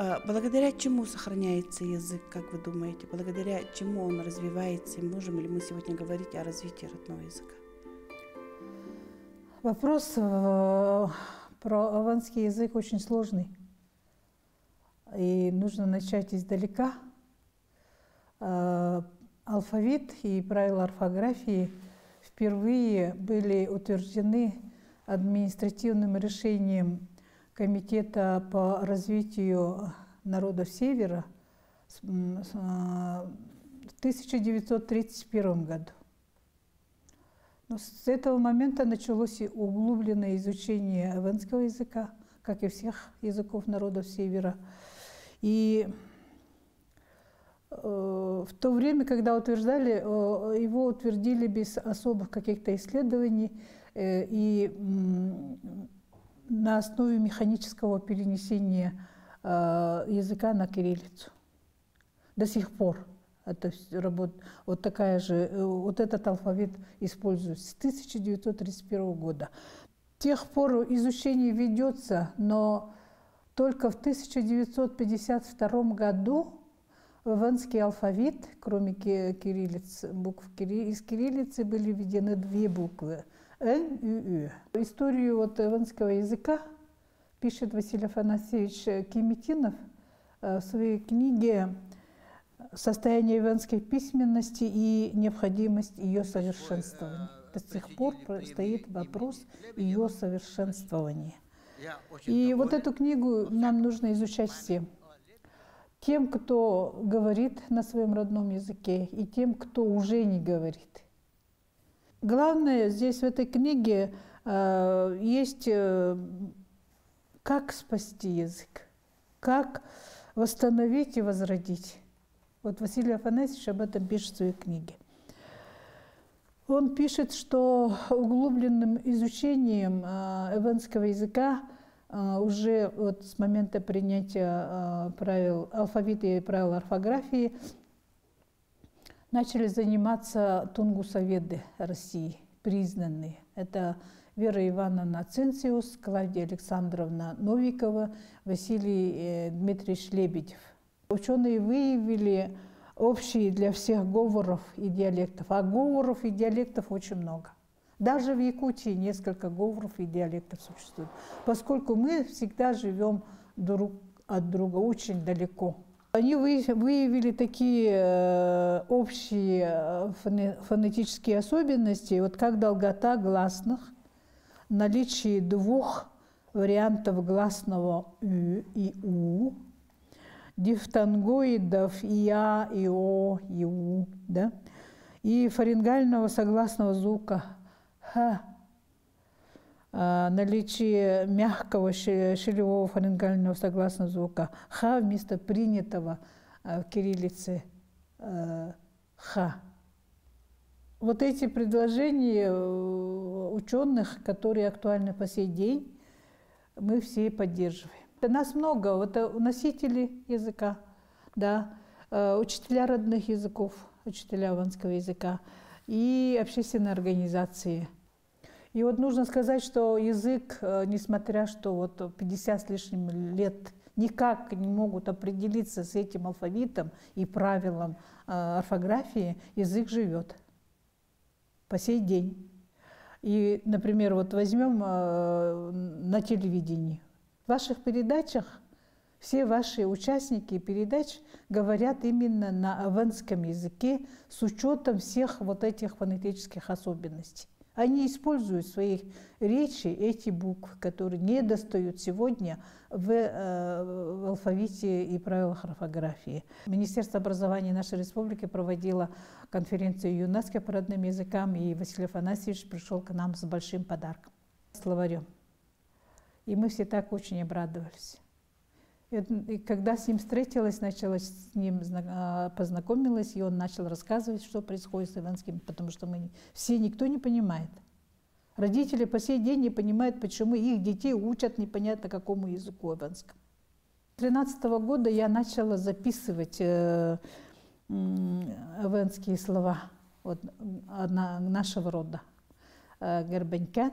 А, благодаря чему сохраняется язык, как вы думаете? Благодаря чему он развивается? И можем ли мы сегодня говорить о развитии родного языка? Вопрос э, про аванский язык очень сложный. И нужно начать издалека. Э, алфавит и правила орфографии впервые были утверждены административным решением Комитета по развитию народов Севера в 1931 году. Но с этого момента началось углубленное изучение эвенского языка, как и всех языков народов Севера. И э, в то время, когда утверждали, э, его утвердили без особых каких-то исследований, э, и на основе механического перенесения э, языка на кириллицу. До сих пор это работа, вот такая же, э, вот этот алфавит используется с 1931 года. С тех пор изучение ведется, но только в 1952 году венский алфавит, кроме кириллицы, букв из кириллицы были введены две буквы – Н и Ю. Историю вот эвенского языка пишет Василий Афанасьевич Киметинов э, в своей книге «Состояние эвенской письменности и необходимость ее совершенствования». До сих пор стоит вопрос ее совершенствования. И вот эту книгу нам нужно изучать всем. Тем, кто говорит на своем родном языке, и тем, кто уже не говорит – Главное здесь в этой книге э, есть э, как спасти язык, как восстановить и возродить. Вот Василий Афанасьевич об этом пишет в своей книге. Он пишет, что углубленным изучением э, эвенского языка э, уже вот с момента принятия э, правил алфавита и правил орфографии начали заниматься тунгусоведы России, признанные. Это Вера Ивановна Цинциус, Клавдия Александровна Новикова, Василий э, Дмитриевич Лебедев. Ученые выявили общие для всех говоров и диалектов. А говоров и диалектов очень много. Даже в Якутии несколько говоров и диалектов существует, поскольку мы всегда живем друг от друга очень далеко. Они выявили такие э, общие э, фонетические особенности, вот как долгота гласных, наличие двух вариантов гласного «ü» и «у», дифтонгоидов «я», «и «о», «и у», да? и фарингального согласного звука «х», наличие мягкого щелевого фарингального согласного звука «х» вместо принятого а, в кириллице а, «х». Вот эти предложения э, ученых, которые актуальны по сей день, мы все поддерживаем. Нас много, вот э, носители языка, да, э, учителя родных языков, учителя аванского языка и общественные организации – и вот нужно сказать, что язык, э, несмотря что вот 50 с лишним лет никак не могут определиться с этим алфавитом и правилом э, орфографии, язык живет по сей день. И, например, вот возьмем э, на телевидении. В ваших передачах все ваши участники передач говорят именно на авенском языке с учетом всех вот этих фонетических особенностей. Они используют в своих речи эти буквы, которые не достают сегодня в, э, в алфавите и правилах орфографии. Министерство образования нашей республики проводило конференцию ЮНЕСКО по родным языкам, и Василий Афанасьевич пришел к нам с большим подарком, словарем. И мы все так очень обрадовались. И когда с ним встретилась, начала с ним а, познакомилась, и он начал рассказывать, что происходит с Иванским, потому что мы все никто не понимает. Родители по сей день не понимают, почему их детей учат непонятно какому языку иванскому. С 13 года я начала записывать э, иванские слова вот, нашего рода. Э, Гербенькян,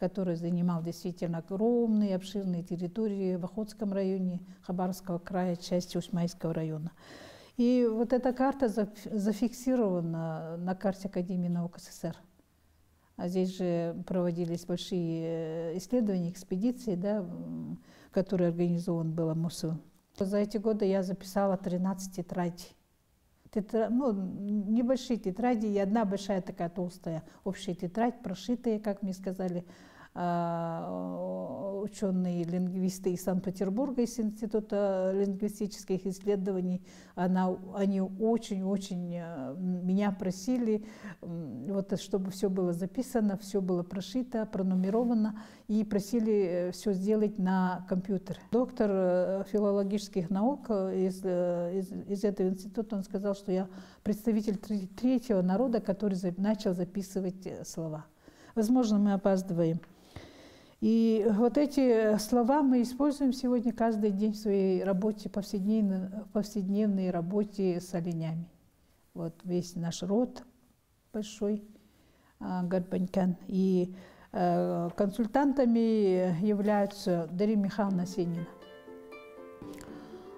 который занимал действительно огромные, обширные территории в Охотском районе Хабаровского края, части Усмайского района. И вот эта карта зафиксирована на карте Академии наук СССР. А здесь же проводились большие э, исследования, экспедиции, да, которые организован было МУСУ. За эти годы я записала 13 тетрадей. Тетра... Ну, небольшие тетради и одна большая такая толстая общая тетрадь, прошитая, как мне сказали, ученые лингвисты из Санкт-Петербурга, из Института лингвистических исследований, она, они очень-очень э, меня просили, вот, чтобы все было записано, все было прошито, пронумеровано, и просили э, все сделать на компьютер. Доктор э, филологических наук из, из, из этого института, он сказал, что я представитель третьего народа, который начал записывать слова. Возможно, мы опаздываем. И вот эти слова мы используем сегодня каждый день в своей работе, повседневной, повседневной работе с оленями. Вот весь наш род большой, а, Гарбанькан. И э, консультантами являются Дарья Михайловна Сенина.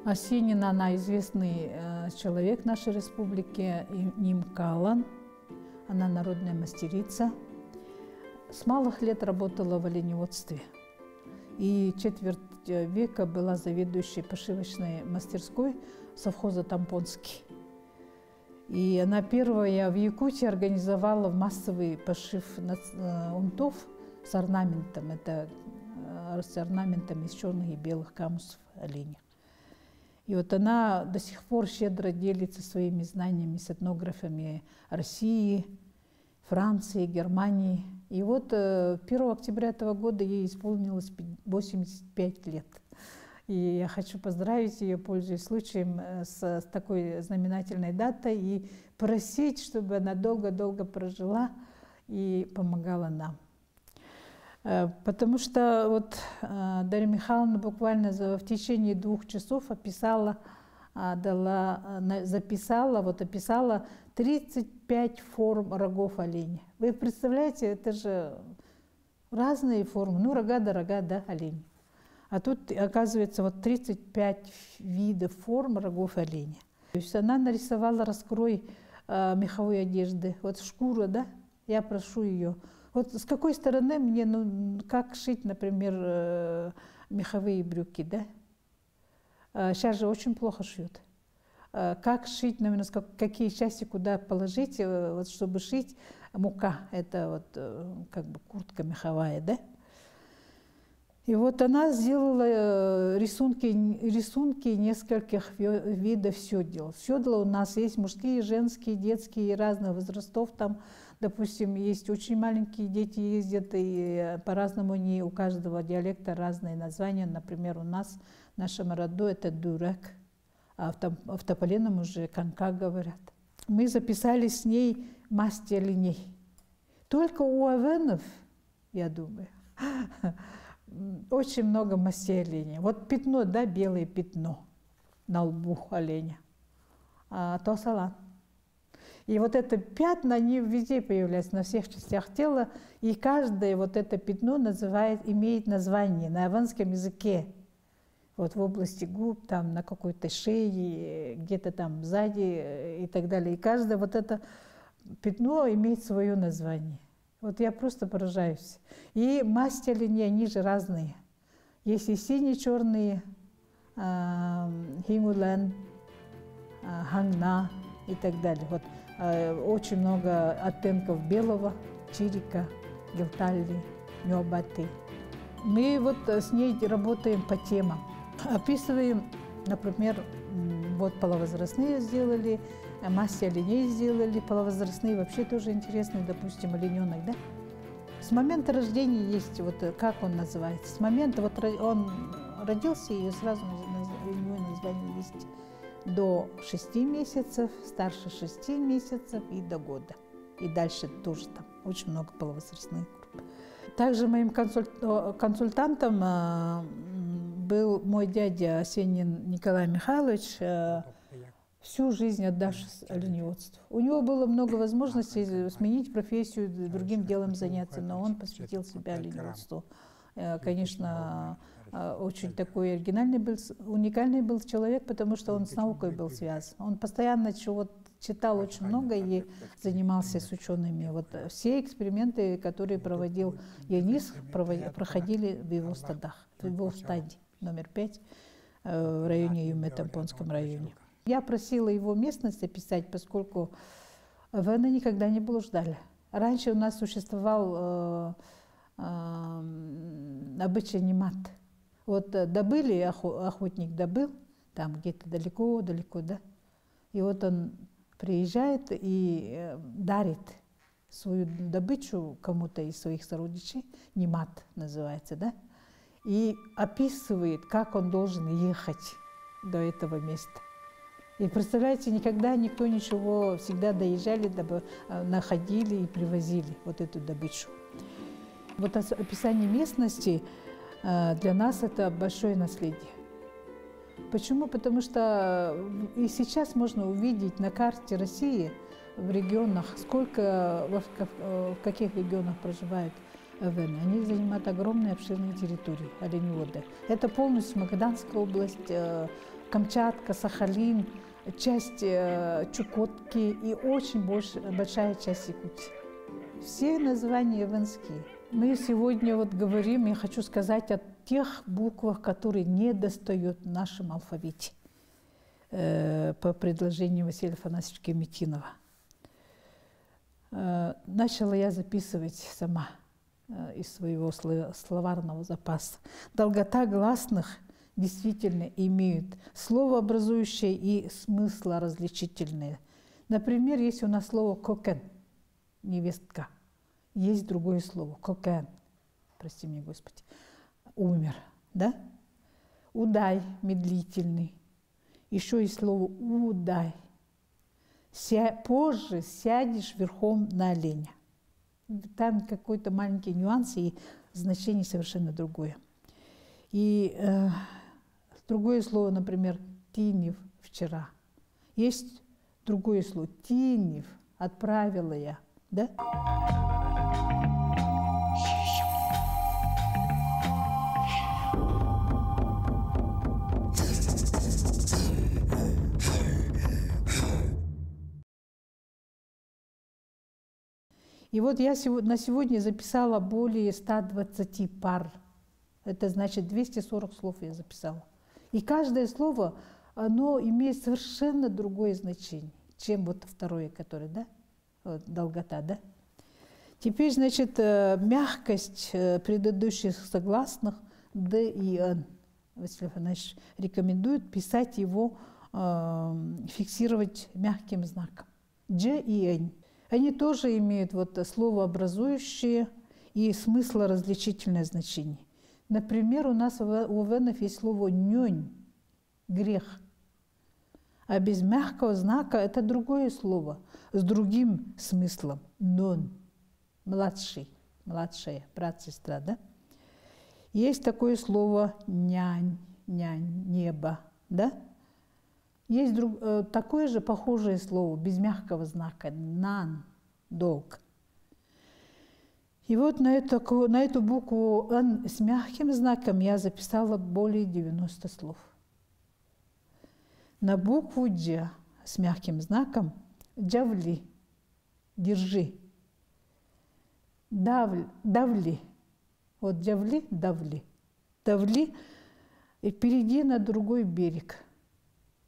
А Сенина, она известный э, человек нашей республики, Нимка Алан. Она народная мастерица – с малых лет работала в оленеводстве. И четверть э, века была заведующей пошивочной мастерской совхоза Тампонский. И она первая в Якутии организовала массовый пошив э, унтов с орнаментом. Это э, с орнаментом из черных и белых камусов оленя. И вот она до сих пор щедро делится своими знаниями с этнографами России, Франции, Германии – и вот 1 э, октября этого года ей исполнилось 85 лет. И я хочу поздравить ее, пользуясь случаем, э, с, такой знаменательной датой и просить, чтобы она долго-долго прожила и помогала нам. Э, потому что вот Дарья Михайловна буквально в течение двух часов описала, дала, записала, вот описала 35 форм рогов оленя. Вы представляете, это же разные формы. Ну, рога да рога, да, олень. А тут, оказывается, вот 35 видов форм рогов оленя. То есть она нарисовала раскрой э, меховой одежды. Вот шкура, да, я прошу ее. Вот с какой стороны мне, ну, как шить, например, э, меховые брюки, да? Э, сейчас же очень плохо шьют. Э, как шить, наверное, какие части куда положить, э, вот, чтобы шить мука. Это вот э, как бы куртка меховая, да? И вот она сделала рисунки, рисунки нескольких видов седел. Седла у нас есть мужские, женские, детские, разных возрастов. Там, допустим, есть очень маленькие дети ездят, и по-разному не у каждого диалекта разные названия. Например, у нас в нашем роду это дурак – а в Тополином уже конка говорят. Мы записали с ней масть оленей. Только у авенов, я думаю, очень много мастей оленя. Вот пятно, да, белое пятно на лбу оленя. А то салат. И вот это пятна, они везде появляются, на всех частях тела, и каждое вот это пятно называет, имеет название на аванском языке вот в области губ, там на какой-то шее, где-то там сзади э, и так далее. И каждое вот это пятно имеет свое название. Вот я просто поражаюсь. И масти оленей, они же разные. Есть и синие, черные, хингулен, а, хангна и так далее. Вот а, очень много оттенков белого, чирика, гелталли, нюабаты. Мы вот с ней работаем по темам. Описываем, например, вот половозрастные сделали, а массе оленей сделали, половозрастные вообще тоже интересные, допустим, олененок, да? С момента рождения есть, вот как он называется, с момента, вот он родился, и сразу у него название есть до 6 месяцев, старше 6 месяцев и до года. И дальше тоже там очень много половозрастных групп. Также моим консультантом а, был мой дядя Осенин Николай Михайлович, э, всю жизнь отдавшись оленеводству. У него было много возможностей сменить профессию, другим делом заняться, но он посвятил себя оленеводству. Э, конечно, э, очень такой оригинальный был, уникальный был человек, потому что он с наукой был связан. Он постоянно чего читал очень много и занимался с учеными. Вот все эксперименты, которые проводил Янис, проходили в его стадах, в его стаде номер пять э, в районе Юмэ-Тампонском районе. Я просила его местность описать, поскольку войны никогда не блуждали. Раньше у нас существовал э, э, обычай немат. Вот добыли, охотник добыл, там где-то далеко-далеко, да? И вот он приезжает и э, дарит свою добычу кому-то из своих сородичей, немат называется, да? И описывает, как он должен ехать до этого места. И представляете, никогда никто ничего, всегда доезжали, э, находили и привозили вот эту добычу. Вот описание местности э, для нас это большое наследие. Почему? Потому что и сейчас можно увидеть на карте России в регионах, сколько, в каких регионах проживают ВН. Они занимают огромные обширные территории, оленеводы. Это полностью Магаданская область, э, Камчатка, Сахалин, часть э, Чукотки и очень больш, большая часть Якутии. Все названия венские. Мы сегодня вот говорим, я хочу сказать о тех буквах, которые не достают в нашем алфавите э, по предложению Василия Афанасьевича Митинова. Э, начала я записывать сама из своего словарного запаса. Долгота гласных – действительно имеют словообразующее и смыслоразличительные. Например, есть у нас слово «кокен» – невестка. Есть другое слово – «кокен» – прости меня, Господи, умер, да? Удай – медлительный. Еще есть слово «удай». Ся, позже сядешь верхом на оленя. Там какой-то маленький нюанс и значение совершенно другое. И э, Другое слово, например, тинев вчера. Есть другое слово тинев, отправила я, да? И вот я на сегодня записала более 120 пар. Это значит 240 слов я записала. И каждое слово, оно имеет совершенно другое значение, чем вот второе, которое, да, вот, долгота, да. Теперь, значит, э, мягкость э, предыдущих согласных «д» и «н». Василий Афанасьевич рекомендует писать его, э, фиксировать мягким знаком. «Дж» и «н». Они тоже имеют вот словообразующие и смыслоразличительное значение. Например, у нас у венов есть слово «нёнь» – грех. А без мягкого знака это другое слово с другим смыслом – «нон» – младший, младшая, брат, сестра, да? Есть такое слово «нянь», «нянь», «небо», да? Есть друг, э, такое же похожее слово без мягкого знака «нан», «долг». И вот на эту, на эту букву «Н» с мягким знаком я записала более 90 слов. На букву «Дж» с мягким знаком «Джавли» – «держи». Давль, «Давли» – вот «Джавли» – «Давли». «Давли» – и перейди на другой берег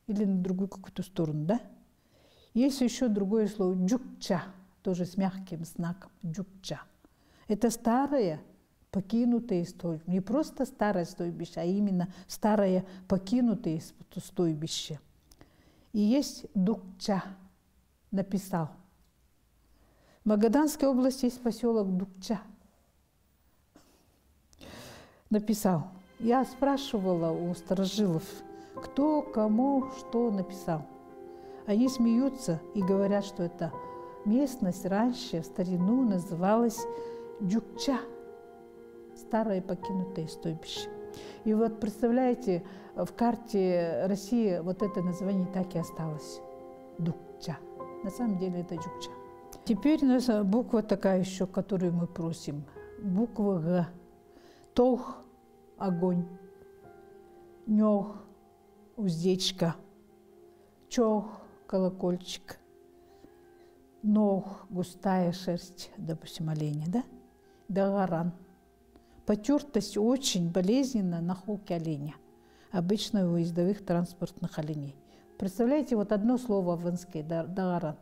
или на другую какую-то сторону, да? Есть еще другое слово «джукча», тоже с мягким знаком «джукча». Это старое покинутое стойбище. Не просто старое стойбище, а именно старое покинутое стойбище. И есть Дукча, написал. В Магаданской области есть поселок Дукча. Написал. Я спрашивала у старожилов, кто кому что написал. Они смеются и говорят, что это местность раньше в старину называлась Джукча, старое покинутое стойбище. И вот представляете, в карте России вот это название так и осталось. дукча. На самом деле это джукча. Теперь у нас буква такая еще, которую мы просим. Буква Г. Тох – огонь. Нёх – уздечка. Чох – колокольчик. Ног – густая шерсть, допустим, оленя, да? Дагаран. Потертость очень болезненна на холке оленя, обычно у ездовых транспортных оленей. Представляете, вот одно слово в инске – дагаран.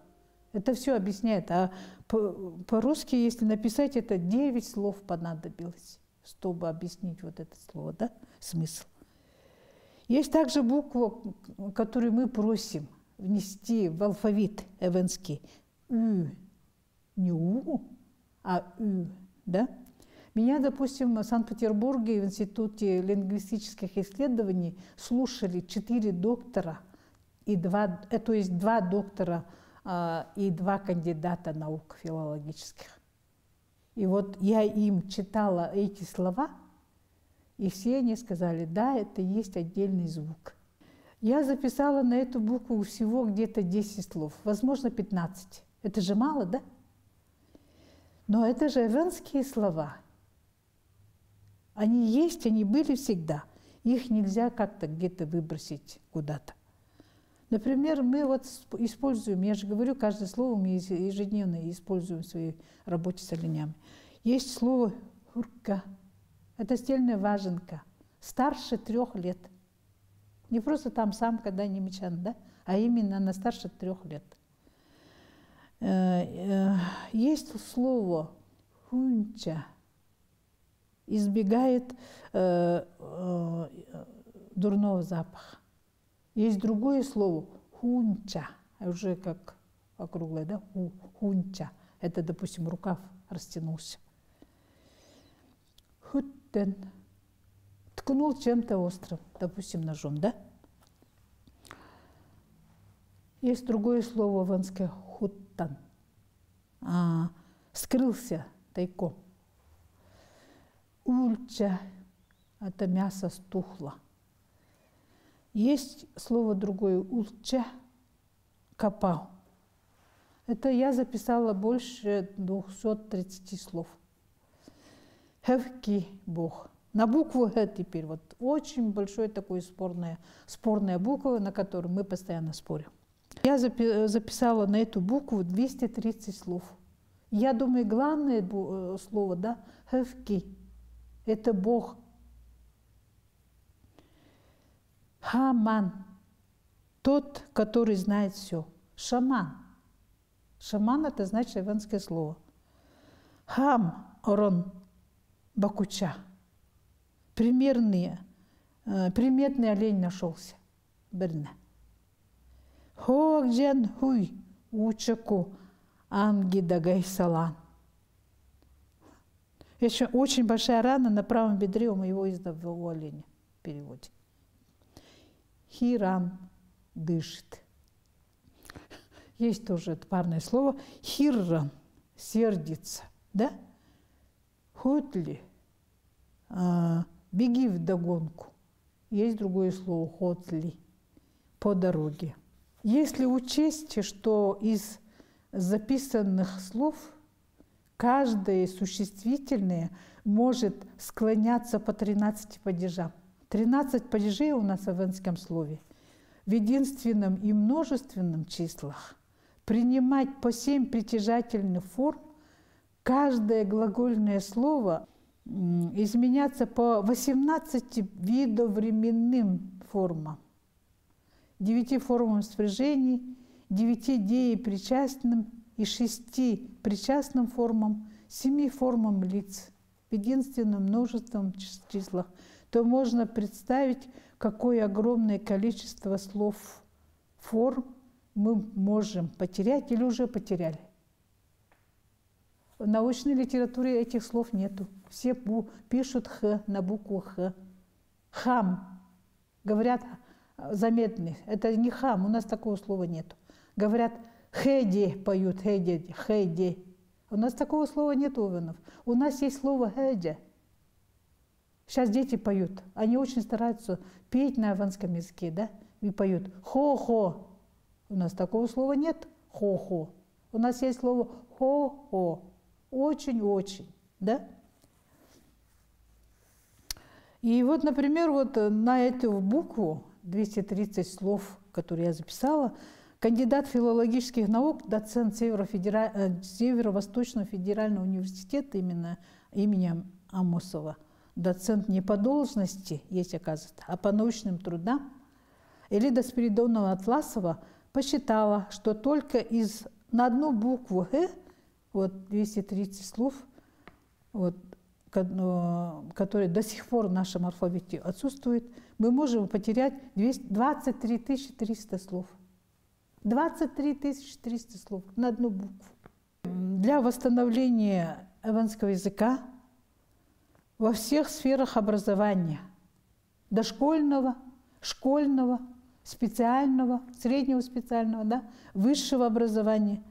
Это все объясняет. А по-русски, если написать это, 9 слов понадобилось, чтобы объяснить вот это слово, да, смысл. Есть также буква, которую мы просим внести в алфавит эвенский. Ü. Не У, а Ü. Да? Меня, допустим, в Санкт-Петербурге в Институте лингвистических исследований слушали четыре доктора, и два, э, то есть два доктора э, и два кандидата наук филологических. И вот я им читала эти слова, и все они сказали, да, это есть отдельный звук. Я записала на эту букву всего где-то 10 слов, возможно, 15. Это же мало, да? Но это же эвенские слова. Они есть, они были всегда. Их нельзя как-то где-то выбросить куда-то. Например, мы вот используем, я же говорю, каждое слово мы ежедневно используем в своей работе с оленями. Есть слово «хурка». Это стельная важенка, старше трех лет. Не просто там самка, да, немечан, да, а именно она старше трех лет. Э, э, есть слово «хунча», избегает э, дурного запаха. Есть другое слово «хунча», уже как округлое, да, «хунча». Это, допустим, рукав растянулся. Ткнул чем-то острым, допустим, ножом, да? Есть другое слово ванское хуттан. А, скрылся тайком. Ульча – это мясо стухло. Есть слово другое – улча – копал. Это я записала больше 230 слов. Хевки – Бог. На букву Г теперь вот очень большой такой спорная, спорная буква, на которой мы постоянно спорим. Я записала на эту букву 230 слов. Я думаю, главное э, слово, да, хевки, это Бог. Хаман, тот, который знает все. Шаман. Шаман это значит иванское слово. Хам, орон, бакуча. Примерные, э, приметный олень нашелся. Берне. Хоакжен хуй учаку ангидагай салан. Еще очень большая рана на правом бедре у моего издавого оленя в переводе. Хиран дышит. Есть тоже это парное слово. Хирран сердится. Да? Хотли а, беги в догонку. Есть другое слово хотли по дороге. Если учесть, что из записанных слов каждое существительное может склоняться по 13 падежам. 13 падежей у нас в авенском слове. В единственном и множественном числах принимать по 7 притяжательных форм, каждое глагольное слово изменяться по 18 видовременным формам девяти формам спряжений, девяти деепричастным и шести причастным формам, семи формам лиц в единственном множественном числах, то можно представить, какое огромное количество слов, форм мы можем потерять или уже потеряли. Научной литературе этих слов нету. Все пишут «х» на букву «х». Хам. Говорят заметный. Это не хам, у нас такого слова нет. Говорят, хеди поют, хеди, хеди. У нас такого слова нет у венов. У нас есть слово хеди. Сейчас дети поют. Они очень стараются петь на аванском языке, да? И поют хо-хо. У нас такого слова нет хо-хо. У нас есть слово хо-хо. Очень-очень, да? И вот, например, вот на эту букву 230 слов, которые я записала, кандидат филологических наук, доцент Северо-Федера... Северо-Восточного федерального университета именно имени Амосова, доцент не по должности, есть оказывается, а по научным трудам, Элида Спиридонова Атласова посчитала, что только из на одну букву «э», вот 230 слов, вот, которые до сих пор в нашем алфавите отсутствуют, мы можем потерять 23 300 слов. 23 300 слов на одну букву. Для восстановления эванского языка во всех сферах образования, дошкольного, школьного, специального, среднего специального, да, высшего образования,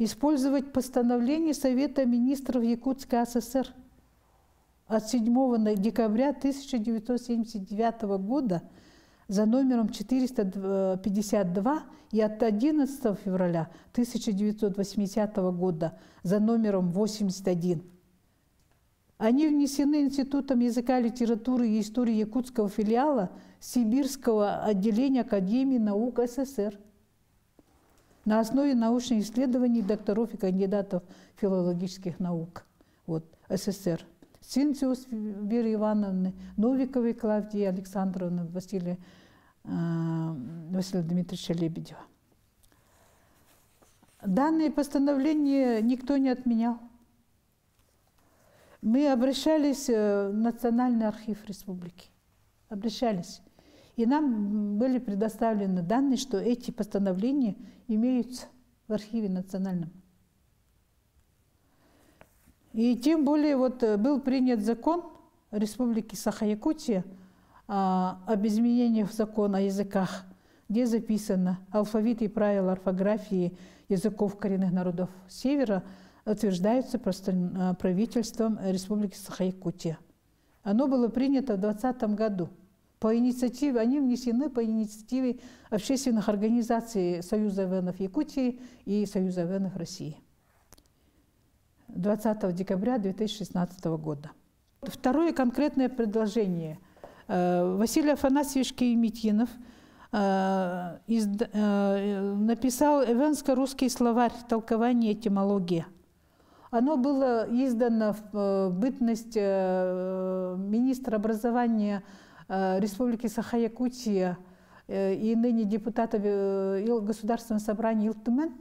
использовать постановление Совета министров Якутской ССР от 7 декабря 1979 года за номером 452 и от 11 февраля 1980 года за номером 81. Они внесены Институтом языка, литературы и истории якутского филиала Сибирского отделения Академии наук СССР на основе научных исследований докторов и кандидатов филологических наук вот, СССР. Синциус Веры Ивановны, Новиковой Клавдии Александровны, Василия, э, Василия Дмитриевича Лебедева. Данные постановления никто не отменял. Мы обращались в Национальный архив республики. Обращались. И нам были предоставлены данные, что эти постановления имеются в архиве национальном. И тем более вот э, был принят закон Республики Саха-Якутия об изменениях в закон о языках, где записано алфавит и правила орфографии языков коренных народов Севера утверждаются э, правительством Республики Саха-Якутия. Оно было принято в 2020 году. По инициативе, они внесены по инициативе общественных организаций Союза ВНФ Якутии и Союза ВНФ России. 20 декабря 2016 года. Второе конкретное предложение. Э, Василий Афанасьевич Киемитинов э, э, написал «Эвенско-русский словарь. Толкование этимологии». Оно было издано в бытность министра образования Республики Саха-Якутия и ныне депутата Государственного собрания Илтумен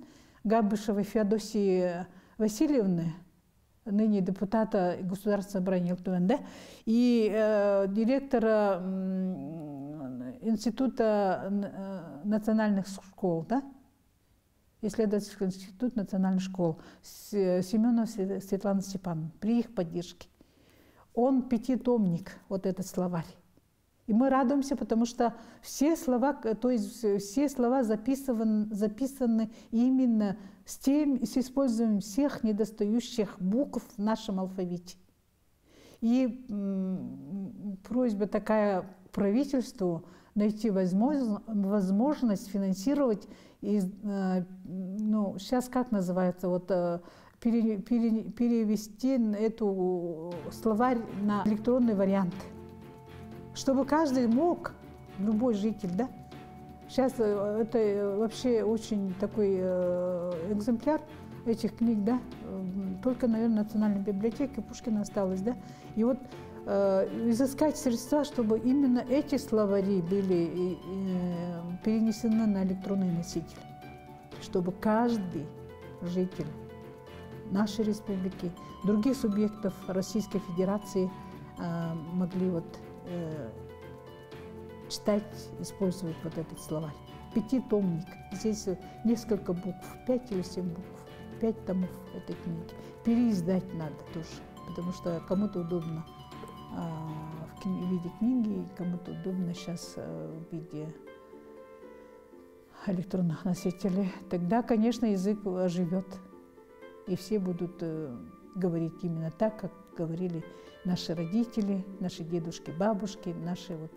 Габышевой Феодосии Васильевны, ныне депутата Государственного собрания ЛТНД, и э, директора э, Института э, национальных школ, да? исследовательский институт национальных школ Семенов Светлана Степановна при их поддержке. Он пятитомник, вот этот словарь. И мы радуемся, потому что все слова, то есть все слова записаны, записаны именно с, тем, с использованием всех недостающих букв в нашем алфавите. И просьба такая правительству найти возможность, возможность финансировать, из, э, ну, сейчас как называется, вот э, пере, пере, перевести эту словарь на электронный вариант чтобы каждый мог, любой житель, да, сейчас э, это э, вообще очень такой э, экземпляр этих книг, да, только, наверное, Национальной библиотеке Пушкина осталось, да, и вот изыскать средства, чтобы именно эти словари были перенесены на электронный носитель, чтобы каждый житель нашей республики, других субъектов Российской Федерации могли вот э, читать, использовать вот этот словарь. Пятитомник. Здесь несколько букв, пять или семь букв, пять томов этой книги. Переиздать надо тоже, потому что кому-то удобно э, в виде книги, кому-то удобно сейчас э, в виде электронных носителей. Тогда, конечно, язык оживет, и все будут э, говорить именно так, как говорили наши родители, наши дедушки, бабушки, наши вот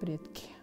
предки.